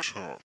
Shut up.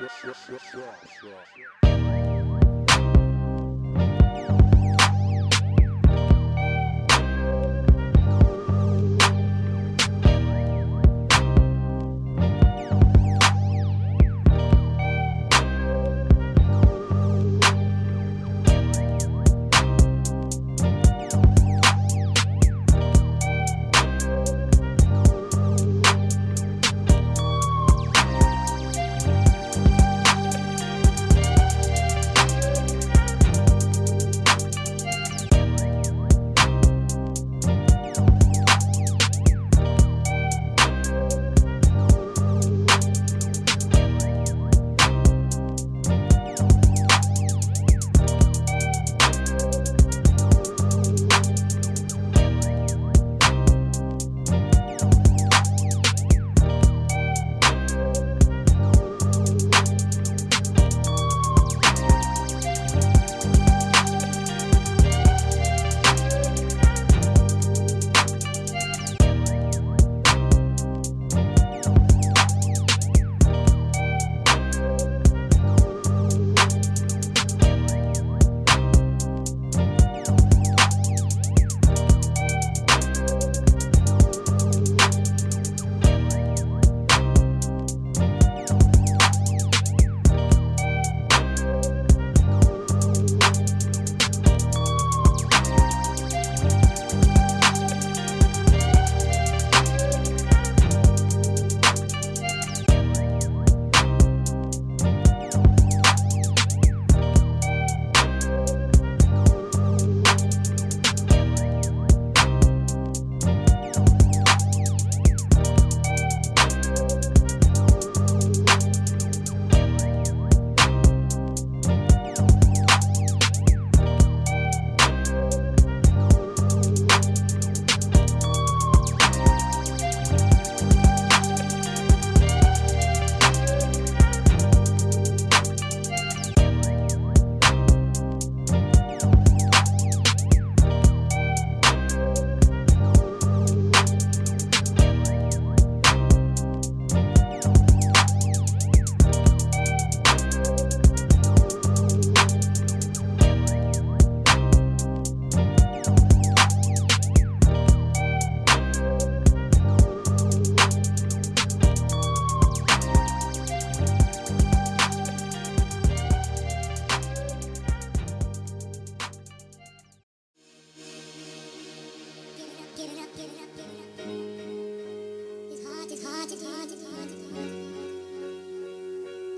学学学，徐老师，徐老师。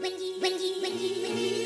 When you, when you, when you, when you